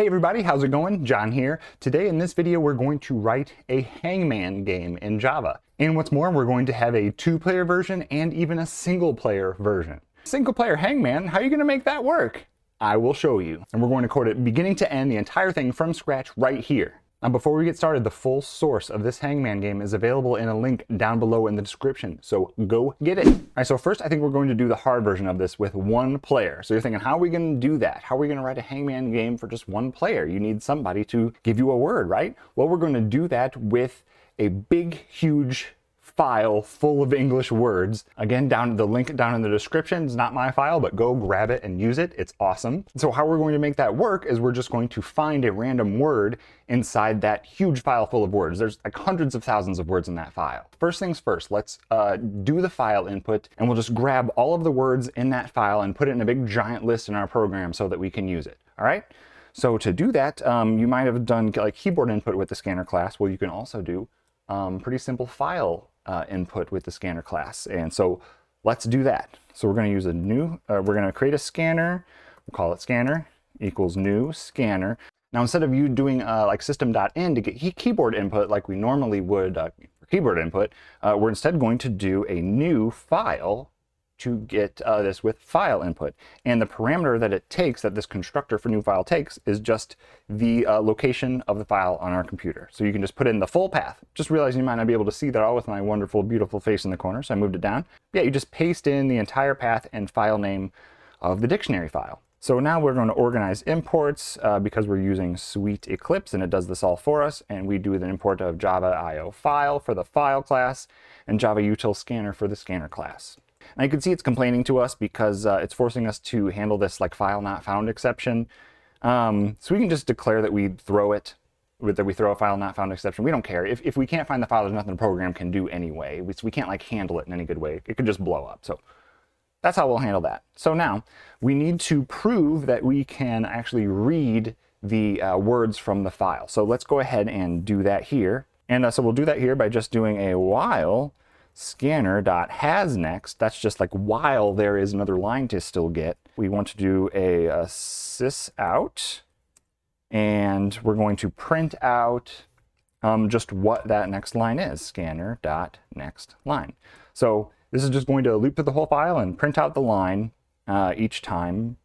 Hey everybody, how's it going? John here. Today in this video we're going to write a hangman game in Java. And what's more, we're going to have a two-player version and even a single-player version. Single-player hangman, how are you going to make that work? I will show you. And we're going to code it beginning to end, the entire thing from scratch right here. Now before we get started, the full source of this Hangman game is available in a link down below in the description, so go get it. All right, so first I think we're going to do the hard version of this with one player. So you're thinking, how are we going to do that? How are we going to write a Hangman game for just one player? You need somebody to give you a word, right? Well, we're going to do that with a big, huge file full of English words. Again, down the link down in the description is not my file, but go grab it and use it. It's awesome. So how we're going to make that work is we're just going to find a random word inside that huge file full of words. There's like hundreds of thousands of words in that file. First things first, let's uh, do the file input and we'll just grab all of the words in that file and put it in a big giant list in our program so that we can use it. All right? So to do that, um, you might have done like keyboard input with the scanner class. Well, you can also do um, pretty simple file uh, input with the scanner class. And so let's do that. So we're going to use a new, uh, we're going to create a scanner, we'll call it scanner equals new scanner. Now instead of you doing uh, like system.in to get keyboard input like we normally would uh, for keyboard input, uh, we're instead going to do a new file to get uh, this with file input. And the parameter that it takes, that this constructor for new file takes, is just the uh, location of the file on our computer. So you can just put in the full path. Just realize you might not be able to see that all with my wonderful, beautiful face in the corner, so I moved it down. Yeah, you just paste in the entire path and file name of the dictionary file. So now we're going to organize imports uh, because we're using Sweet Eclipse and it does this all for us. And we do the import of Java IO file for the file class and Java util scanner for the scanner class. Now you can see it's complaining to us because uh, it's forcing us to handle this like file not found exception. Um, so we can just declare that we throw it, that we throw a file not found exception. We don't care. If, if we can't find the file, there's nothing the program can do anyway. We, we can't like handle it in any good way. It could just blow up. So that's how we'll handle that. So now we need to prove that we can actually read the uh, words from the file. So let's go ahead and do that here. And uh, so we'll do that here by just doing a while scanner dot has next. That's just like while there is another line to still get. We want to do a, a sys out, and we're going to print out um, just what that next line is. Scanner dot next line. So this is just going to loop through the whole file and print out the line uh, each time.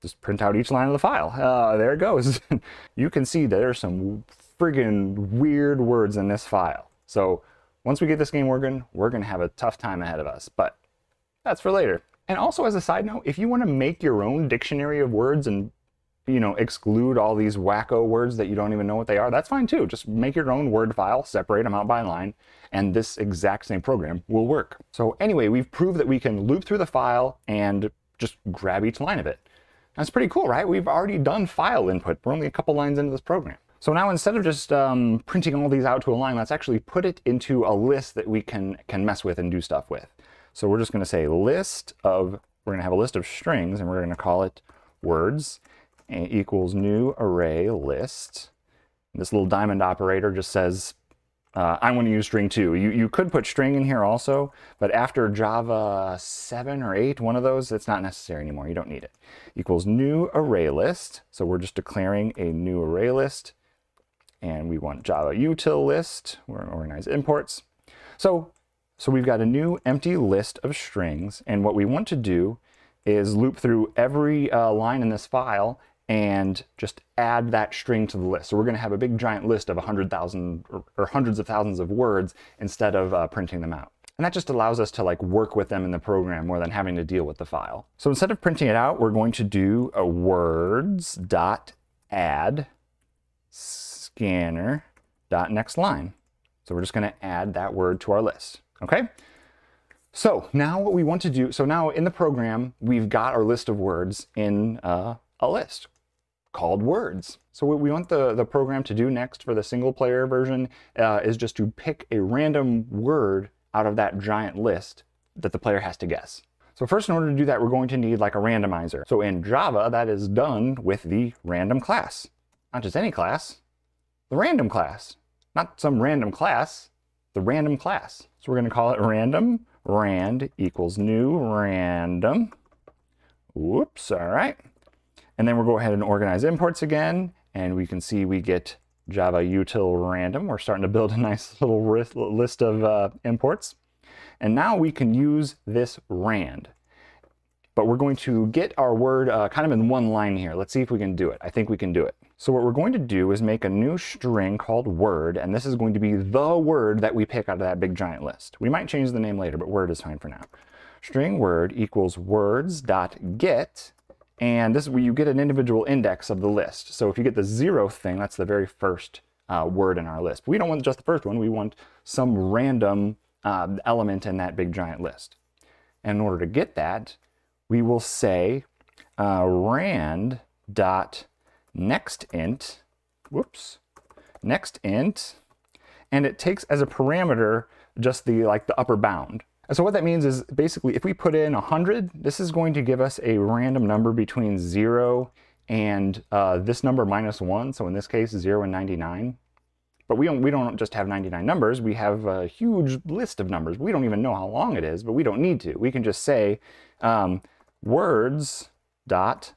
Just print out each line of the file. Uh, there it goes. you can see that there's some friggin' weird words in this file. So once we get this game working, we're going to have a tough time ahead of us, but that's for later. And also as a side note, if you want to make your own dictionary of words and you know, exclude all these wacko words that you don't even know what they are, that's fine too. Just make your own word file, separate them out by line, and this exact same program will work. So anyway, we've proved that we can loop through the file and just grab each line of it. That's pretty cool, right? We've already done file input. We're only a couple lines into this program. So now instead of just um, printing all these out to a line, let's actually put it into a list that we can, can mess with and do stuff with. So we're just going to say list of, we're going to have a list of strings and we're going to call it words equals new array list. This little diamond operator just says uh, I want to use string too. You, you could put string in here also, but after Java 7 or 8, one of those, it's not necessary anymore. You don't need it. Equals new array list. So we're just declaring a new array list and we want Java util list. We're going to organize imports. So, so we've got a new empty list of strings, and what we want to do is loop through every uh, line in this file and just add that string to the list. So we're going to have a big giant list of 100,000 or, or, hundreds of thousands of words instead of uh, printing them out. And that just allows us to like work with them in the program more than having to deal with the file. So instead of printing it out, we're going to do a words dot add scanner dot next line. So we're just going to add that word to our list. Okay. So now what we want to do, so now in the program, we've got our list of words in uh, a list called words. So what we want the, the program to do next for the single player version uh, is just to pick a random word out of that giant list that the player has to guess. So first, in order to do that, we're going to need like a randomizer. So in Java, that is done with the random class. Not just any class, the random class. Not some random class, the random class. So we're going to call it random, rand equals new random. Whoops, all right. And then we'll go ahead and organize imports again, and we can see we get Java util random. We're starting to build a nice little list of uh, imports. And now we can use this rand. But we're going to get our word uh, kind of in one line here. Let's see if we can do it. I think we can do it. So what we're going to do is make a new string called word, and this is going to be the word that we pick out of that big giant list. We might change the name later, but word is fine for now. String word equals words dot get, and this is where you get an individual index of the list. So if you get the zeroth thing, that's the very first uh, word in our list. But we don't want just the first one, we want some random uh, element in that big giant list. And in order to get that, we will say uh, rand dot next int, whoops, next int, and it takes as a parameter just the like the upper bound. And so what that means is basically if we put in 100, this is going to give us a random number between 0 and uh, this number minus 1, so in this case 0 and 99. But we don't, we don't just have 99 numbers, we have a huge list of numbers. We don't even know how long it is, but we don't need to. We can just say um, words dot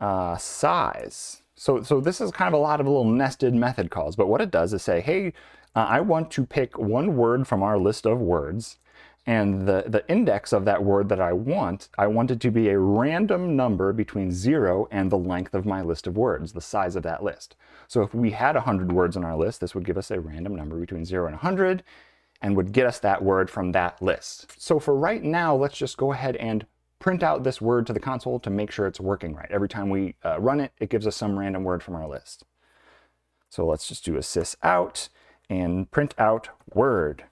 uh, size. So, so this is kind of a lot of little nested method calls, but what it does is say, hey, uh, I want to pick one word from our list of words, and the, the index of that word that I want, I want it to be a random number between zero and the length of my list of words, the size of that list. So if we had 100 words on our list, this would give us a random number between zero and 100, and would get us that word from that list. So for right now, let's just go ahead and print out this word to the console to make sure it's working right. Every time we uh, run it, it gives us some random word from our list. So let's just do a sys out and print out word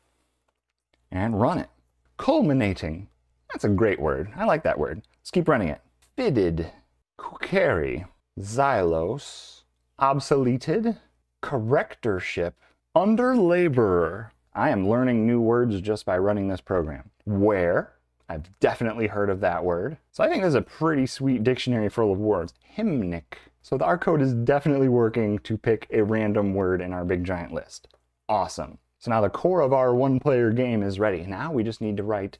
and run it. Culminating. That's a great word. I like that word. Let's keep running it. Fitted, kukeri, xylos, obsoleted, correctorship, under laborer. I am learning new words just by running this program. Where, I've definitely heard of that word. So I think this is a pretty sweet dictionary full of words. Hymnic. So the, our code is definitely working to pick a random word in our big giant list. Awesome. So now the core of our one player game is ready. Now we just need to write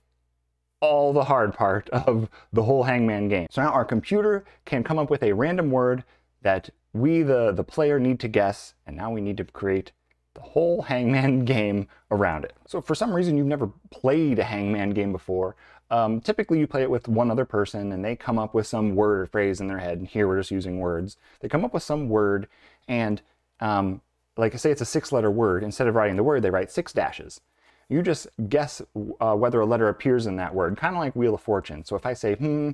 all the hard part of the whole Hangman game. So now our computer can come up with a random word that we, the, the player, need to guess, and now we need to create the whole Hangman game around it. So for some reason you've never played a Hangman game before, um, typically you play it with one other person and they come up with some word or phrase in their head, and here we're just using words. They come up with some word and um, like I say it's a six letter word, instead of writing the word, they write six dashes. You just guess uh, whether a letter appears in that word, kind of like Wheel of Fortune. So if I say, hmm,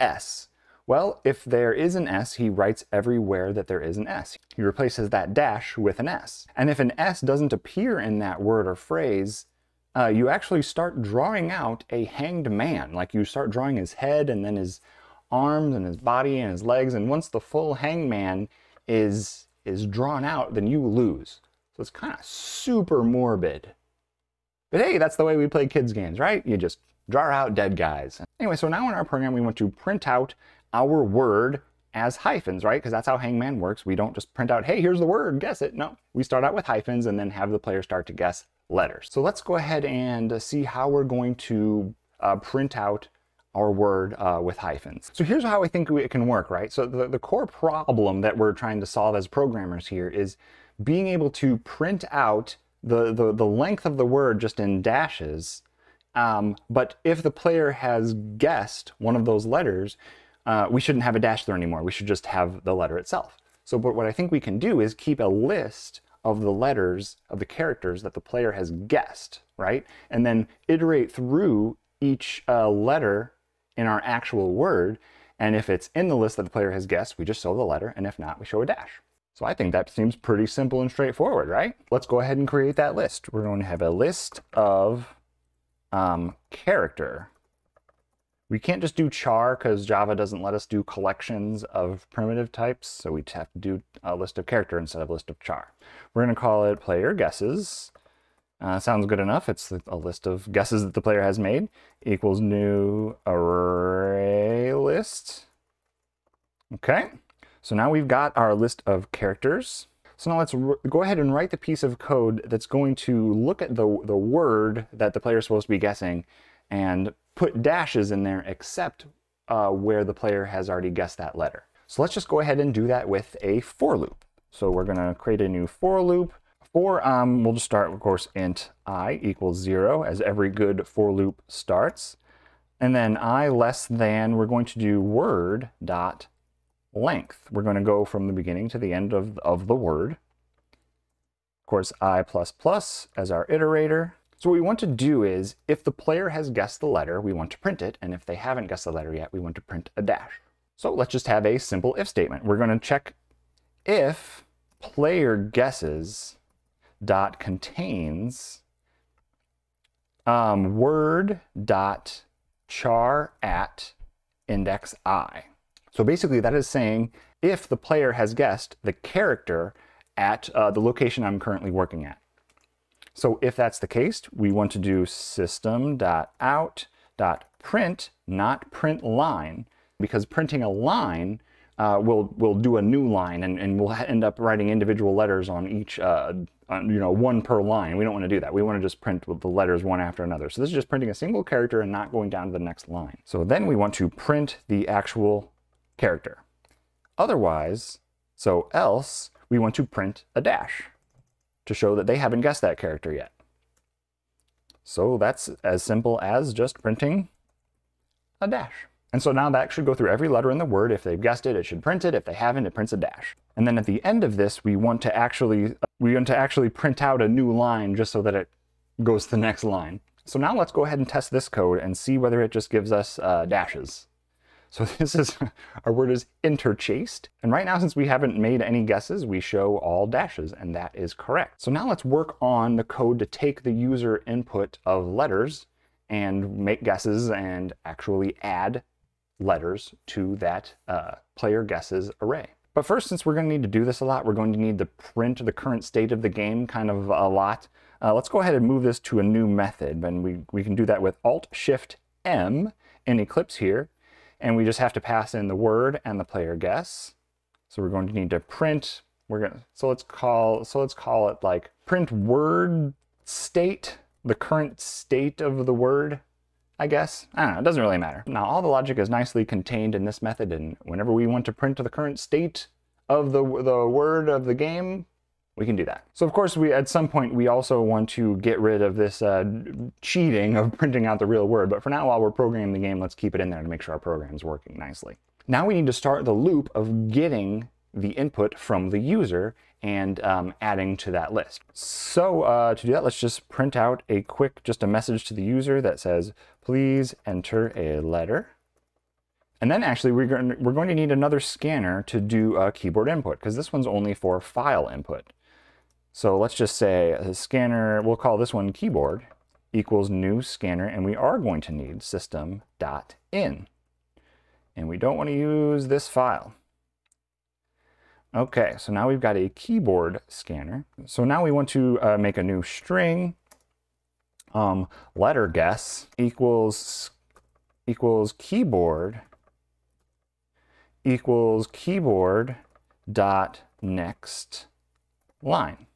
S, well, if there is an S, he writes everywhere that there is an S. He replaces that dash with an S. And if an S doesn't appear in that word or phrase, uh, you actually start drawing out a hanged man. Like you start drawing his head and then his arms and his body and his legs. And once the full hangman is, is drawn out, then you lose. So it's kind of super morbid. But hey, that's the way we play kids games, right? You just draw out dead guys. Anyway, so now in our program, we want to print out our word as hyphens, right? Because that's how Hangman works. We don't just print out, hey, here's the word, guess it. No, we start out with hyphens and then have the player start to guess letters. So let's go ahead and see how we're going to uh, print out our word uh, with hyphens. So here's how I think it can work, right? So the, the core problem that we're trying to solve as programmers here is being able to print out the, the, the length of the word just in dashes. Um, but if the player has guessed one of those letters, uh, we shouldn't have a dash there anymore. We should just have the letter itself. So but what I think we can do is keep a list of the letters of the characters that the player has guessed, right? And then iterate through each uh, letter in our actual word. And if it's in the list that the player has guessed, we just show the letter. And if not, we show a dash. So I think that seems pretty simple and straightforward, right? Let's go ahead and create that list. We're going to have a list of um, character. We can't just do char because Java doesn't let us do collections of primitive types, so we have to do a list of character instead of list of char. We're going to call it player guesses. Uh, sounds good enough. It's a list of guesses that the player has made equals new array list. Okay, so now we've got our list of characters. So now let's go ahead and write the piece of code that's going to look at the, the word that the player is supposed to be guessing and put dashes in there except uh, where the player has already guessed that letter. So let's just go ahead and do that with a for loop. So we're going to create a new for loop. For, um, we'll just start, of course, int i equals 0, as every good for loop starts. And then i less than, we're going to do word dot length. We're going to go from the beginning to the end of, of the word. Of course, i plus plus as our iterator. So what we want to do is, if the player has guessed the letter, we want to print it, and if they haven't guessed the letter yet, we want to print a dash. So let's just have a simple if statement. We're going to check if player guesses dot contains um, word dot char at index i. So basically that is saying if the player has guessed the character at uh, the location I'm currently working at. So if that's the case, we want to do system.out.print, not print line, because printing a line uh, will will do a new line and, and we'll end up writing individual letters on each, uh, on, you know, one per line. We don't want to do that. We want to just print the letters one after another. So this is just printing a single character and not going down to the next line. So then we want to print the actual character. Otherwise, so else, we want to print a dash to show that they haven't guessed that character yet. So that's as simple as just printing a dash. And so now that should go through every letter in the word. If they've guessed it, it should print it. If they haven't, it prints a dash. And then at the end of this, we want to actually we want to actually print out a new line just so that it goes to the next line. So now let's go ahead and test this code and see whether it just gives us uh, dashes. So this is, our word is interchased. And right now, since we haven't made any guesses, we show all dashes, and that is correct. So now let's work on the code to take the user input of letters and make guesses and actually add letters to that uh, player guesses array. But first, since we're going to need to do this a lot, we're going to need to print the current state of the game kind of a lot. Uh, let's go ahead and move this to a new method. And we, we can do that with Alt-Shift-M in Eclipse here. And we just have to pass in the word and the player guess. So we're going to need to print, we're going to, so let's call, so let's call it like print word state, the current state of the word. I guess. I don't know, it doesn't really matter. Now all the logic is nicely contained in this method and whenever we want to print the current state of the, the word of the game, we can do that. So of course we at some point we also want to get rid of this uh, cheating of printing out the real word, but for now while we're programming the game, let's keep it in there to make sure our program's working nicely. Now we need to start the loop of getting the input from the user and um, adding to that list. So uh, to do that, let's just print out a quick, just a message to the user that says, please enter a letter. And then actually we're going, we're going to need another scanner to do a keyboard input because this one's only for file input. So let's just say a scanner, we'll call this one keyboard equals new scanner and we are going to need system.in. And we don't want to use this file. Okay, so now we've got a keyboard scanner. So now we want to uh, make a new string. Um, letter guess equals equals keyboard equals keyboard dot next line.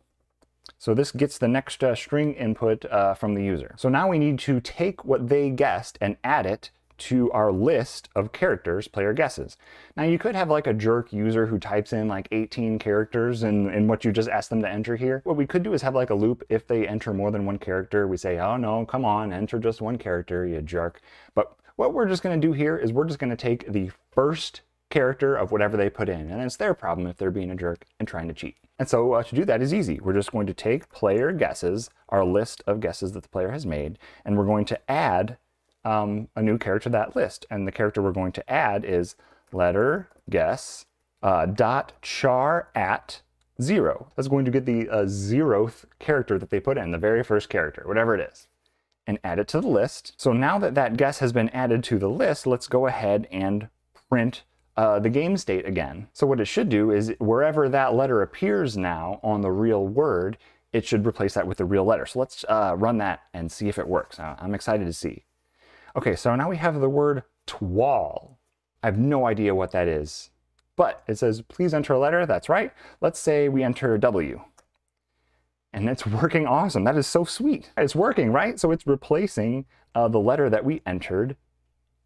So this gets the next uh, string input uh, from the user. So now we need to take what they guessed and add it to our list of characters player guesses. Now you could have like a jerk user who types in like 18 characters in, in what you just asked them to enter here. What we could do is have like a loop if they enter more than one character. We say, oh no, come on, enter just one character, you jerk. But what we're just gonna do here is we're just gonna take the first character of whatever they put in. And it's their problem if they're being a jerk and trying to cheat. And so uh, to do that is easy. We're just going to take player guesses, our list of guesses that the player has made, and we're going to add um, a new character to that list. And the character we're going to add is letter guess uh, dot char at zero. That's going to get the uh, zeroth character that they put in, the very first character, whatever it is, and add it to the list. So now that that guess has been added to the list, let's go ahead and print uh, the game state again. So what it should do is wherever that letter appears now on the real word, it should replace that with the real letter. So let's uh, run that and see if it works. Uh, I'm excited to see. Okay, so now we have the word twal. I have no idea what that is, but it says, please enter a letter. That's right. Let's say we enter W. And it's working awesome. That is so sweet. It's working, right? So it's replacing uh, the letter that we entered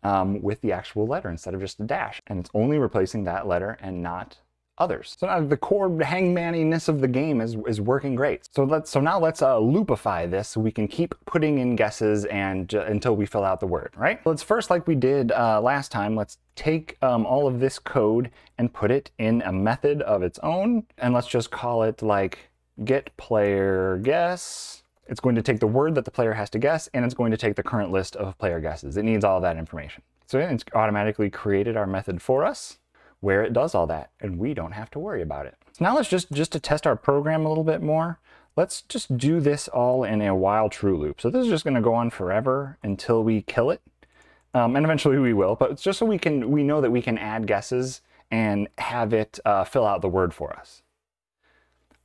um, with the actual letter instead of just a dash. And it's only replacing that letter and not others. So now the core hangmaniness of the game is, is working great. So let's so now let's uh, loopify this so we can keep putting in guesses and uh, until we fill out the word, right? Let's first, like we did uh, last time, let's take um, all of this code and put it in a method of its own, and let's just call it like get player guess. It's going to take the word that the player has to guess, and it's going to take the current list of player guesses. It needs all that information. So it's automatically created our method for us where it does all that, and we don't have to worry about it. So now let's just, just to test our program a little bit more, let's just do this all in a while true loop. So this is just gonna go on forever until we kill it. Um, and eventually we will, but it's just so we can we know that we can add guesses and have it uh, fill out the word for us.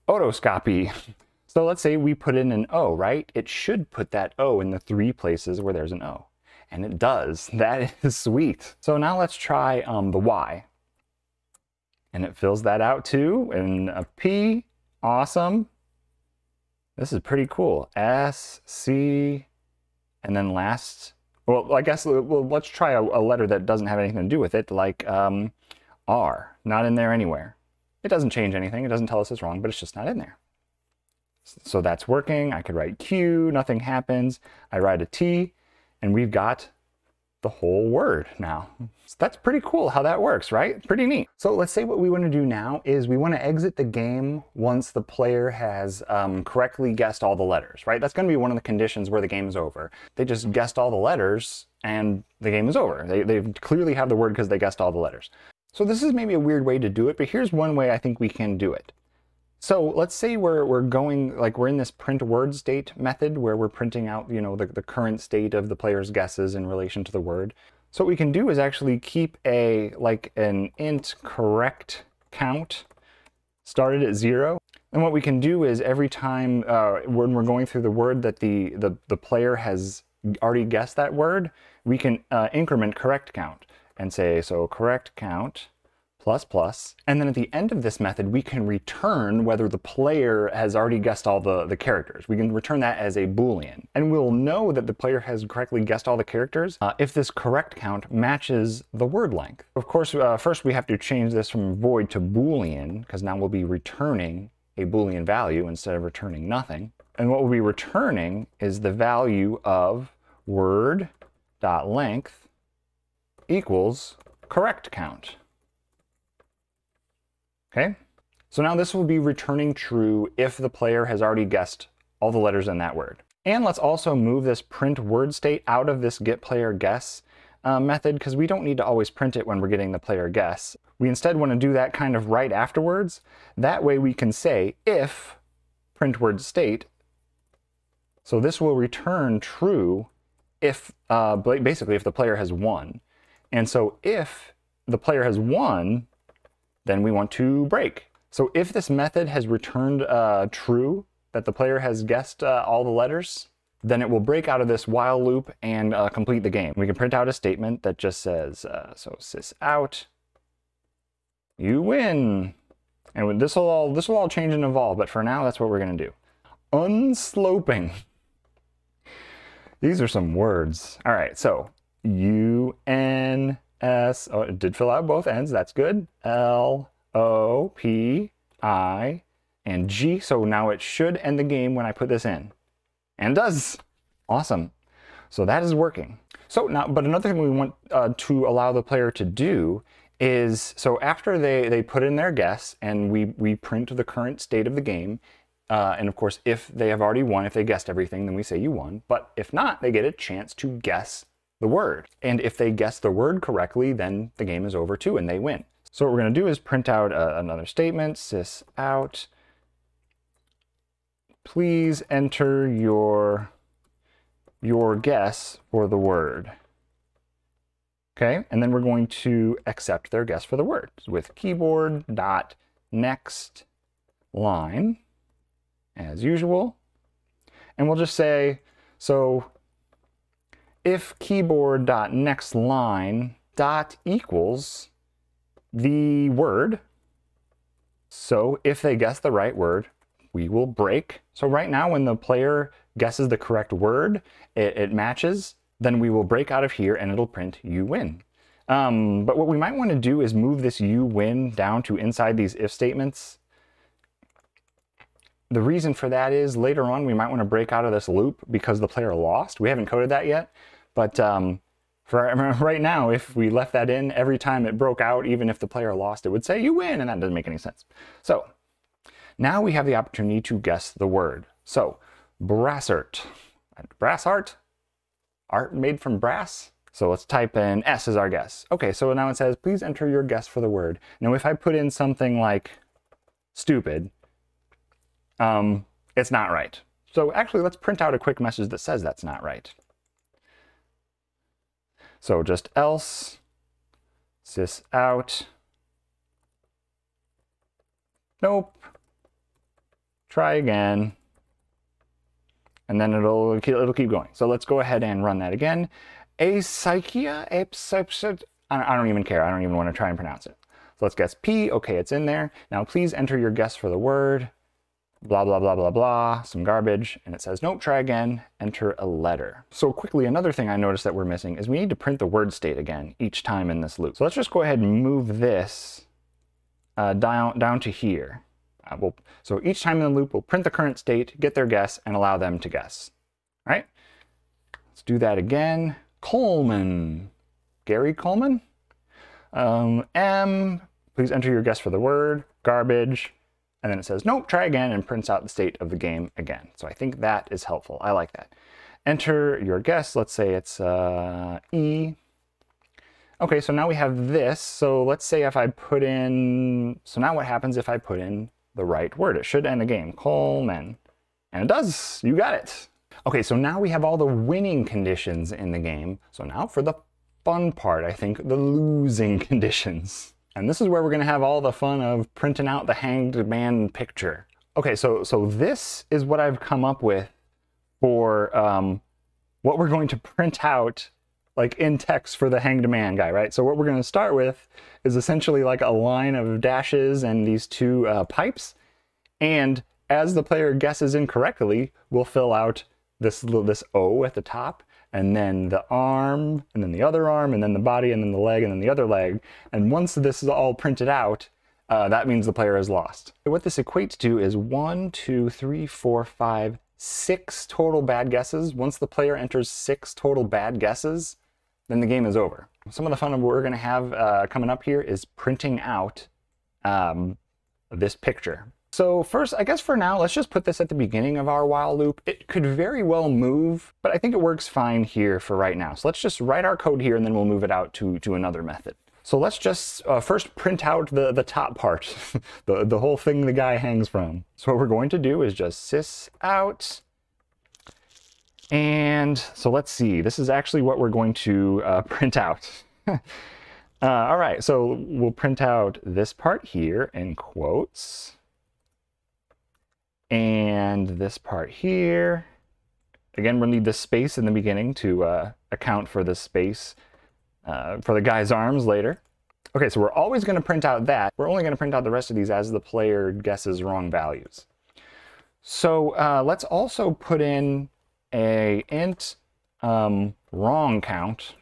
Otoscopy. So let's say we put in an O, right? It should put that O in the three places where there's an O. And it does. That is sweet. So now let's try um, the Y and it fills that out too And a P. Awesome. This is pretty cool. S, C, and then last, well, I guess well, let's try a, a letter that doesn't have anything to do with it, like um, R, not in there anywhere. It doesn't change anything. It doesn't tell us it's wrong, but it's just not in there. So that's working. I could write Q, nothing happens. I write a T, and we've got the whole word now. So that's pretty cool how that works, right? Pretty neat. So let's say what we want to do now is we want to exit the game once the player has um, correctly guessed all the letters, right? That's going to be one of the conditions where the game is over. They just guessed all the letters and the game is over. They, they clearly have the word because they guessed all the letters. So this is maybe a weird way to do it, but here's one way I think we can do it. So let's say we're, we're going, like we're in this print word state method where we're printing out, you know, the, the current state of the player's guesses in relation to the word. So what we can do is actually keep a, like an int correct count started at zero. And what we can do is every time uh, when we're going through the word that the, the, the player has already guessed that word, we can uh, increment correct count and say, so correct count plus plus. And then at the end of this method, we can return whether the player has already guessed all the, the characters. We can return that as a Boolean. And we'll know that the player has correctly guessed all the characters uh, if this correct count matches the word length. Of course, uh, first we have to change this from void to Boolean, because now we'll be returning a Boolean value instead of returning nothing. And what we'll be returning is the value of word.length equals correct count. Okay, so now this will be returning true if the player has already guessed all the letters in that word. And let's also move this print word state out of this get player guess uh, method because we don't need to always print it when we're getting the player guess. We instead want to do that kind of right afterwards. That way we can say if print word state. So this will return true if uh, basically if the player has won. And so if the player has won, then we want to break. So if this method has returned uh, true, that the player has guessed uh, all the letters, then it will break out of this while loop and uh, complete the game. We can print out a statement that just says, uh, so sys out, you win. And this will all this will all change and evolve, but for now, that's what we're gonna do. Unsloping. These are some words. All right, so U N S, oh, it did fill out both ends, that's good. L, O, P, I, and G. So now it should end the game when I put this in. And does. Awesome. So that is working. So now, but another thing we want uh, to allow the player to do is, so after they, they put in their guess and we, we print the current state of the game, uh, and of course, if they have already won, if they guessed everything, then we say you won. But if not, they get a chance to guess the word. And if they guess the word correctly, then the game is over too and they win. So what we're going to do is print out uh, another statement, sys out. Please enter your, your guess for the word. Okay, and then we're going to accept their guess for the word with keyboard dot next line as usual. And we'll just say, so if keyboard dot next line dot equals the word. So if they guess the right word, we will break. So right now when the player guesses the correct word, it, it matches then we will break out of here and it'll print you win. Um, but what we might want to do is move this you win down to inside these if statements. The reason for that is later on we might want to break out of this loop because the player lost. We haven't coded that yet, but um, for right now, if we left that in every time it broke out, even if the player lost, it would say you win, and that doesn't make any sense. So now we have the opportunity to guess the word. So brassart, brass art, art made from brass. So let's type in S as our guess. Okay, so now it says, please enter your guess for the word. Now if I put in something like stupid, um, it's not right. So actually let's print out a quick message that says that's not right. So just else, sys out, nope, try again, and then it'll, it'll keep going. So let's go ahead and run that again. Apsychia, apsychia, I don't even care. I don't even want to try and pronounce it. So let's guess P. Okay, it's in there. Now please enter your guess for the word. Blah, blah, blah, blah, blah, some garbage. And it says, nope, try again, enter a letter. So quickly, another thing I noticed that we're missing is we need to print the word state again each time in this loop. So let's just go ahead and move this uh, down, down to here. Uh, we'll, so each time in the loop, we'll print the current state, get their guess, and allow them to guess. All right? Let's do that again. Coleman. Gary Coleman? Um, M, please enter your guess for the word. Garbage. And then it says, nope, try again, and prints out the state of the game again. So I think that is helpful. I like that. Enter your guess. Let's say it's uh, E. Okay, so now we have this. So let's say if I put in, so now what happens if I put in the right word. It should end the game. Coleman. And it does. You got it. Okay, so now we have all the winning conditions in the game. So now for the fun part, I think, the losing conditions. And this is where we're going to have all the fun of printing out the hanged man picture. Okay, so, so this is what I've come up with for um, what we're going to print out like in text for the hanged man guy, right? So what we're going to start with is essentially like a line of dashes and these two uh, pipes. And as the player guesses incorrectly, we'll fill out this this O at the top, and then the arm, and then the other arm, and then the body, and then the leg, and then the other leg. And once this is all printed out, uh, that means the player has lost. What this equates to is one, two, three, four, five, six total bad guesses. Once the player enters six total bad guesses, then the game is over. Some of the fun we're going to have uh, coming up here is printing out um, this picture. So first, I guess for now, let's just put this at the beginning of our while loop. It could very well move, but I think it works fine here for right now. So let's just write our code here and then we'll move it out to, to another method. So let's just uh, first print out the, the top part, the, the whole thing the guy hangs from. So what we're going to do is just sys out and so let's see, this is actually what we're going to uh, print out. uh, all right, so we'll print out this part here in quotes. And this part here. Again, we'll need the space in the beginning to uh, account for the space uh, for the guy's arms later. Okay, so we're always going to print out that. We're only going to print out the rest of these as the player guesses wrong values. So uh, let's also put in a int um, wrong count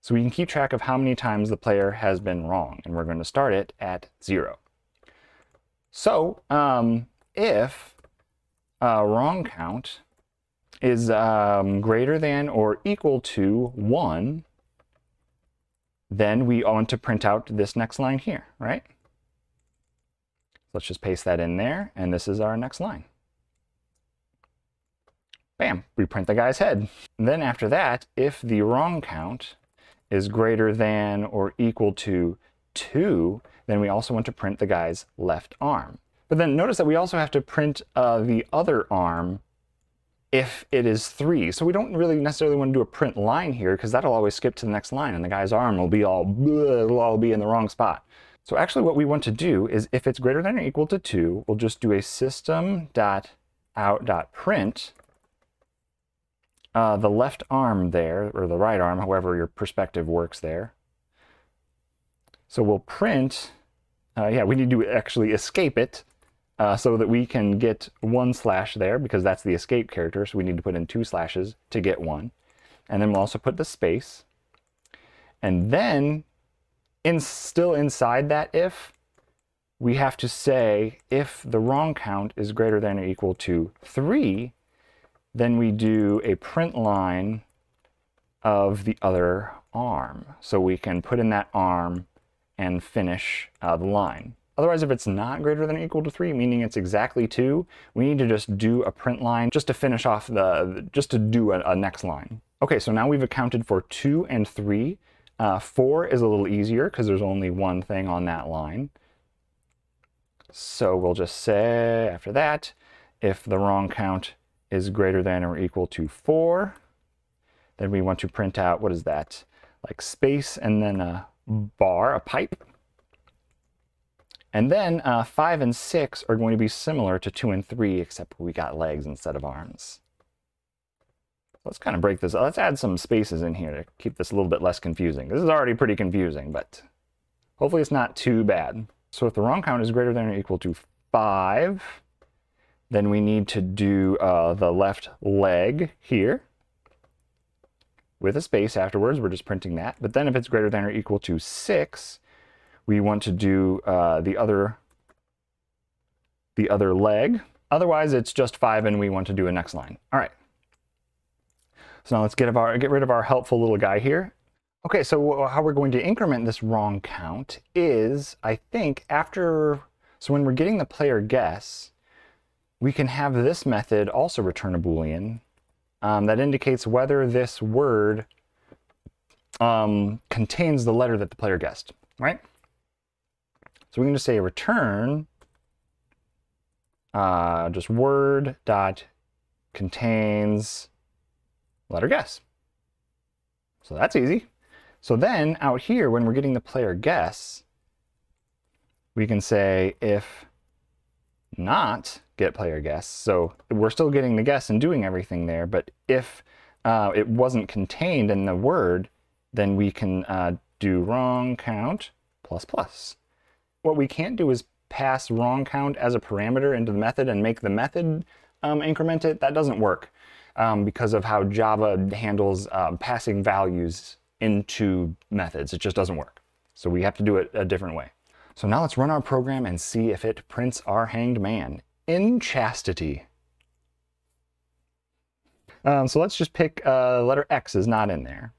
so we can keep track of how many times the player has been wrong. And we're going to start it at zero. So um, if uh, wrong count is um, greater than or equal to one, then we want to print out this next line here, right? Let's just paste that in there, and this is our next line. Bam, we print the guy's head. And then after that, if the wrong count is greater than or equal to 2, then we also want to print the guy's left arm. But then notice that we also have to print uh, the other arm if it is 3. So we don't really necessarily want to do a print line here because that'll always skip to the next line and the guy's arm will be all, it'll all be in the wrong spot. So actually what we want to do is if it's greater than or equal to 2, we'll just do a system.out.print uh, the left arm there, or the right arm, however your perspective works there. So we'll print, uh, yeah, we need to actually escape it uh, so that we can get one slash there because that's the escape character. So we need to put in two slashes to get one. And then we'll also put the space. And then, in, still inside that if, we have to say if the wrong count is greater than or equal to 3, then we do a print line of the other arm. So we can put in that arm and finish uh, the line. Otherwise, if it's not greater than or equal to 3, meaning it's exactly 2, we need to just do a print line just to finish off the, just to do a, a next line. Okay, so now we've accounted for 2 and 3. Uh, 4 is a little easier because there's only one thing on that line. So we'll just say after that, if the wrong count is greater than or equal to 4, then we want to print out, what is that? Like space and then a bar, a pipe. And then uh, 5 and 6 are going to be similar to 2 and 3, except we got legs instead of arms. Let's kind of break this. Up. Let's add some spaces in here to keep this a little bit less confusing. This is already pretty confusing, but hopefully it's not too bad. So if the wrong count is greater than or equal to 5, then we need to do uh, the left leg here with a space afterwards. We're just printing that. But then if it's greater than or equal to 6, we want to do uh, the other the other leg. Otherwise, it's just 5 and we want to do a next line. All right. So now let's get, of our, get rid of our helpful little guy here Okay, so how we're going to increment this wrong count is, I think, after, so when we're getting the player guess, we can have this method also return a Boolean um, that indicates whether this word um, contains the letter that the player guessed, right? So we can just say return uh, just word dot contains letter guess. So that's easy. So then out here, when we're getting the player guess, we can say if not get player guess. So we're still getting the guess and doing everything there, but if uh, it wasn't contained in the word, then we can uh, do wrong count plus plus. What we can't do is pass wrong count as a parameter into the method and make the method um, increment it. That doesn't work um, because of how Java handles uh, passing values into methods. It just doesn't work. So we have to do it a different way. So now let's run our program and see if it prints our hanged man in chastity. Um, so let's just pick uh, letter X is not in there.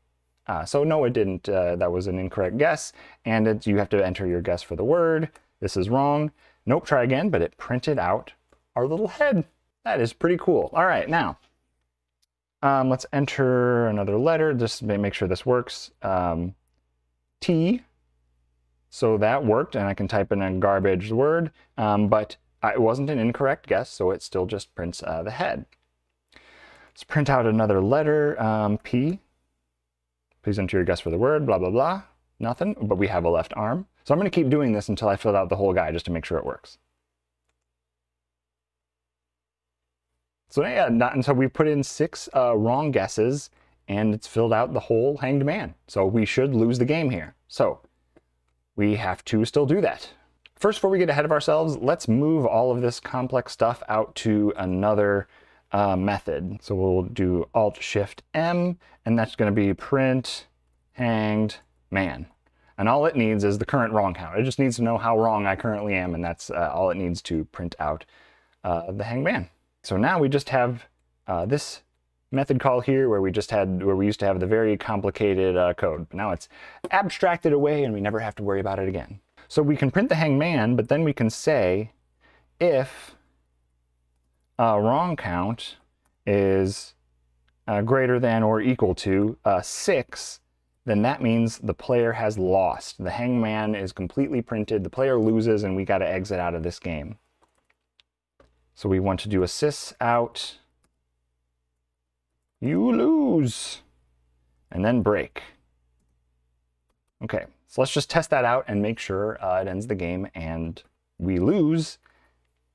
Uh, so no, it didn't. Uh, that was an incorrect guess. And it, you have to enter your guess for the word. This is wrong. Nope, try again, but it printed out our little head. That is pretty cool. All right, now um, let's enter another letter just make sure this works. Um, T. So that worked, and I can type in a garbage word, um, but it wasn't an incorrect guess, so it still just prints uh, the head. Let's print out another letter, um, P. Please enter your guess for the word, blah, blah, blah. Nothing, but we have a left arm. So I'm going to keep doing this until I fill out the whole guy just to make sure it works. So yeah, not, until we put in six uh, wrong guesses and it's filled out the whole hanged man. So we should lose the game here. So we have to still do that. First, before we get ahead of ourselves, let's move all of this complex stuff out to another uh, method. So we'll do Alt-Shift-M, and that's going to be print hanged man. And all it needs is the current wrong count. It just needs to know how wrong I currently am, and that's uh, all it needs to print out uh, the hanged man. So now we just have uh, this method call here where we just had, where we used to have the very complicated uh, code. But now it's abstracted away and we never have to worry about it again. So we can print the hangman, but then we can say if a wrong count is uh, greater than or equal to uh, 6, then that means the player has lost. The hangman is completely printed, the player loses, and we got to exit out of this game. So we want to do a sys out. You lose. And then break. Okay, so let's just test that out and make sure uh, it ends the game and we lose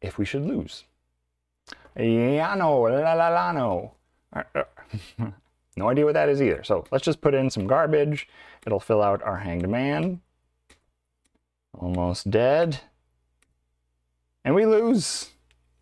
if we should lose. Yeah, no, la la la no. Uh, uh, no idea what that is either. So let's just put in some garbage. It'll fill out our hanged man. Almost dead. And we lose.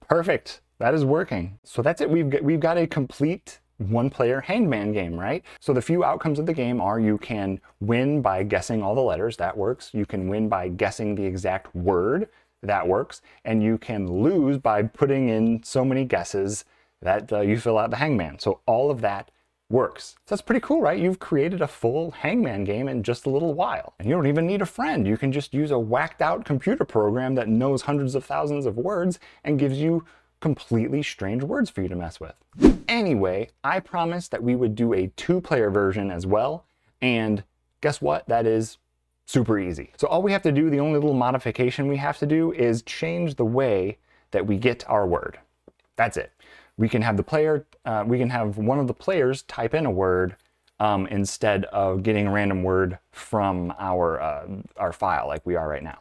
Perfect. That is working. So that's it. We've got, we've got a complete one player hangman game, right? So the few outcomes of the game are you can win by guessing all the letters, that works. You can win by guessing the exact word, that works. And you can lose by putting in so many guesses that uh, you fill out the hangman. So all of that works. So that's pretty cool, right? You've created a full hangman game in just a little while. And you don't even need a friend. You can just use a whacked out computer program that knows hundreds of thousands of words and gives you completely strange words for you to mess with. Anyway, I promised that we would do a two-player version as well, and guess what? That is super easy. So all we have to do, the only little modification we have to do is change the way that we get our word. That's it. We can have the player, uh, we can have one of the players type in a word um, instead of getting a random word from our, uh, our file like we are right now.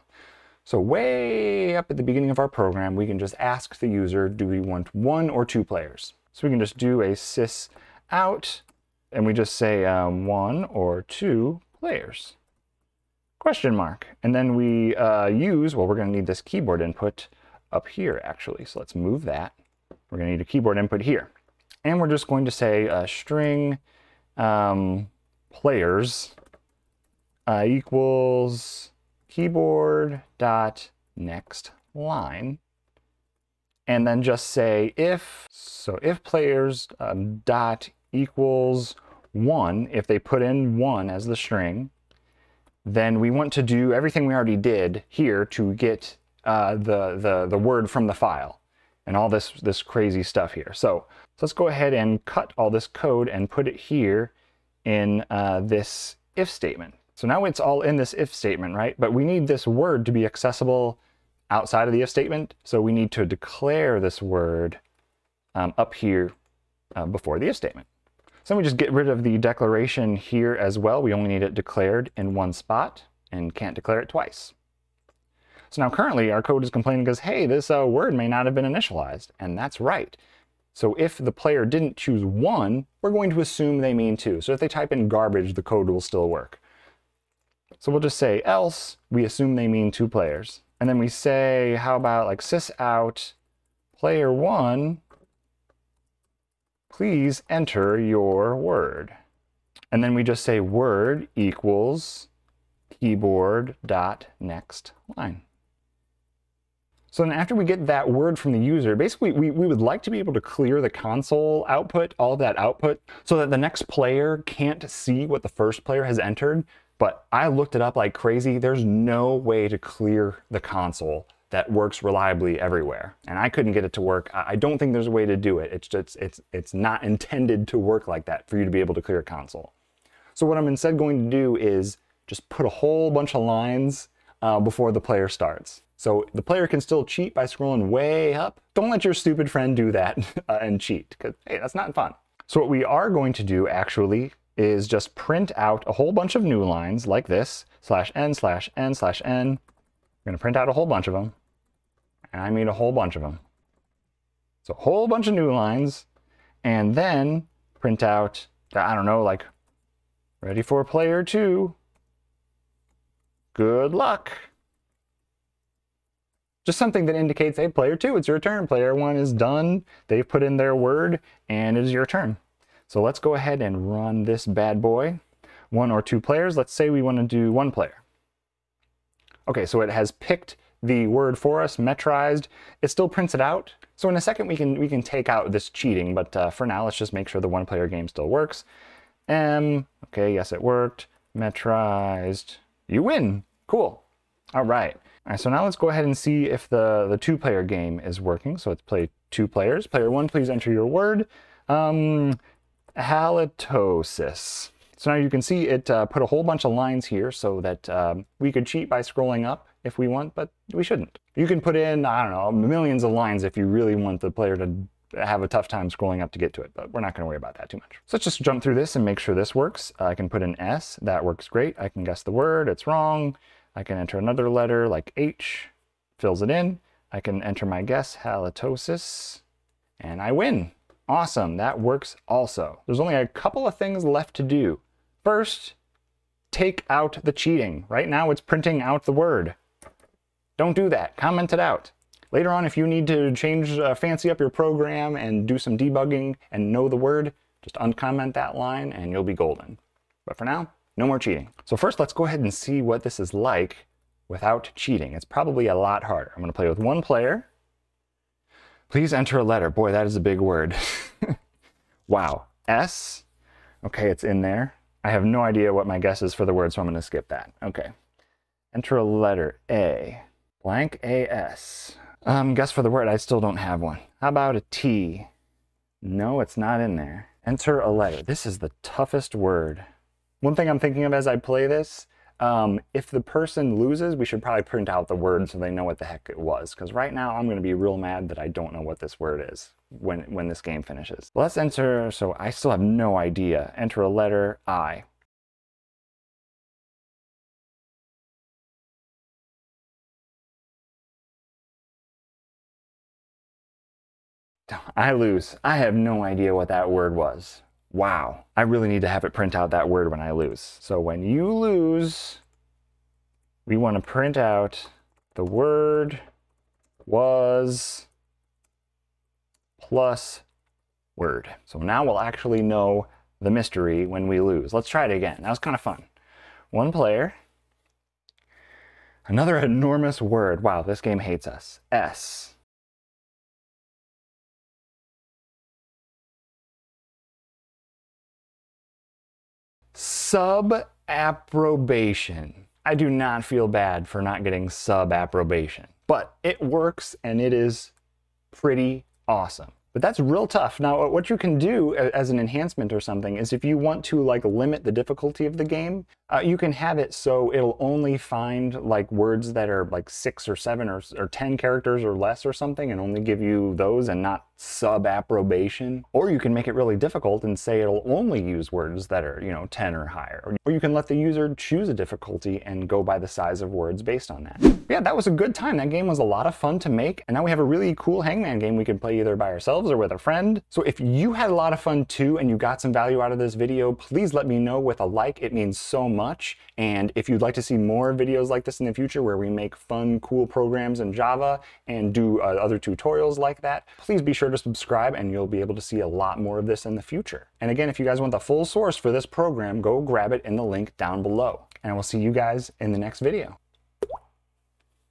So way up at the beginning of our program, we can just ask the user, do we want one or two players? So we can just do a sys out, and we just say um, one or two players. Question mark. And then we uh, use, well, we're going to need this keyboard input up here, actually. So let's move that. We're going to need a keyboard input here. And we're just going to say uh, string um, players uh, equals keyboard dot next line and then just say if so if players um, dot equals one if they put in one as the string then we want to do everything we already did here to get uh, the, the the word from the file and all this this crazy stuff here so, so let's go ahead and cut all this code and put it here in uh, this if statement so now it's all in this if statement, right? But we need this word to be accessible outside of the if statement. So we need to declare this word um, up here uh, before the if statement. So then we just get rid of the declaration here as well. We only need it declared in one spot and can't declare it twice. So now currently our code is complaining because, hey, this uh, word may not have been initialized. And that's right. So if the player didn't choose one, we're going to assume they mean two. So if they type in garbage, the code will still work. So we'll just say else, we assume they mean two players. And then we say, how about like sys out player one, please enter your word. And then we just say word equals keyboard dot next line. So then after we get that word from the user, basically we, we would like to be able to clear the console output, all that output, so that the next player can't see what the first player has entered, but I looked it up like crazy. There's no way to clear the console that works reliably everywhere. And I couldn't get it to work. I don't think there's a way to do it. It's just, it's, it's not intended to work like that for you to be able to clear a console. So what I'm instead going to do is just put a whole bunch of lines uh, before the player starts. So the player can still cheat by scrolling way up. Don't let your stupid friend do that uh, and cheat, because hey, that's not fun. So what we are going to do actually is just print out a whole bunch of new lines like this, slash n slash n slash n. I'm going to print out a whole bunch of them. And I mean a whole bunch of them. So a whole bunch of new lines, and then print out, I don't know, like, ready for player two. Good luck. Just something that indicates, hey, player two, it's your turn. Player one is done. They've put in their word, and it is your turn. So let's go ahead and run this bad boy. One or two players. Let's say we want to do one player. Okay, so it has picked the word for us, metrized. It still prints it out. So in a second we can we can take out this cheating, but uh, for now let's just make sure the one player game still works. M, okay, yes it worked. Metrized, you win. Cool. All right. All right, so now let's go ahead and see if the, the two player game is working. So let's play two players. Player one, please enter your word. Um, halitosis. So now you can see it uh, put a whole bunch of lines here so that um, we could cheat by scrolling up if we want, but we shouldn't. You can put in, I don't know, millions of lines if you really want the player to have a tough time scrolling up to get to it, but we're not gonna worry about that too much. So let's just jump through this and make sure this works. I can put an S, that works great. I can guess the word, it's wrong. I can enter another letter like H, fills it in. I can enter my guess, halitosis, and I win. Awesome, that works also. There's only a couple of things left to do. First, take out the cheating. Right now it's printing out the word. Don't do that, comment it out. Later on, if you need to change, uh, fancy up your program and do some debugging and know the word, Just uncomment that line and you'll be golden. But for now, no more cheating. So first, let's go ahead and see what this is like without cheating. It's probably a lot harder. I'm gonna play with one player. Please enter a letter. Boy, that is a big word. wow, S. Okay, it's in there. I have no idea what my guess is for the word, so I'm gonna skip that. Okay. Enter a letter, A. Blank AS. Um, guess for the word, I still don't have one. How about a T? No, it's not in there. Enter a letter. This is the toughest word. One thing I'm thinking of as I play this, um, if the person loses, we should probably print out the word so they know what the heck it was. Because right now I'm going to be real mad that I don't know what this word is when, when this game finishes. Let's enter, so I still have no idea. Enter a letter I. I lose. I have no idea what that word was. Wow. I really need to have it print out that word when I lose. So when you lose, we want to print out the word was plus word. So now we'll actually know the mystery when we lose. Let's try it again. That was kind of fun. One player. Another enormous word. Wow, this game hates us. S. Sub-approbation. I do not feel bad for not getting sub-approbation, but it works and it is pretty awesome. But that's real tough. Now, what you can do as an enhancement or something is if you want to like limit the difficulty of the game, uh, you can have it so it'll only find like words that are like six or seven or, or 10 characters or less or something and only give you those and not sub approbation. Or you can make it really difficult and say it'll only use words that are, you know, 10 or higher. Or you can let the user choose a difficulty and go by the size of words based on that. But yeah, that was a good time. That game was a lot of fun to make. And now we have a really cool Hangman game we can play either by ourselves or with a friend. So if you had a lot of fun too and you got some value out of this video, please let me know with a like. It means so much much. And if you'd like to see more videos like this in the future where we make fun, cool programs in Java and do uh, other tutorials like that, please be sure to subscribe and you'll be able to see a lot more of this in the future. And again, if you guys want the full source for this program, go grab it in the link down below. And I will see you guys in the next video.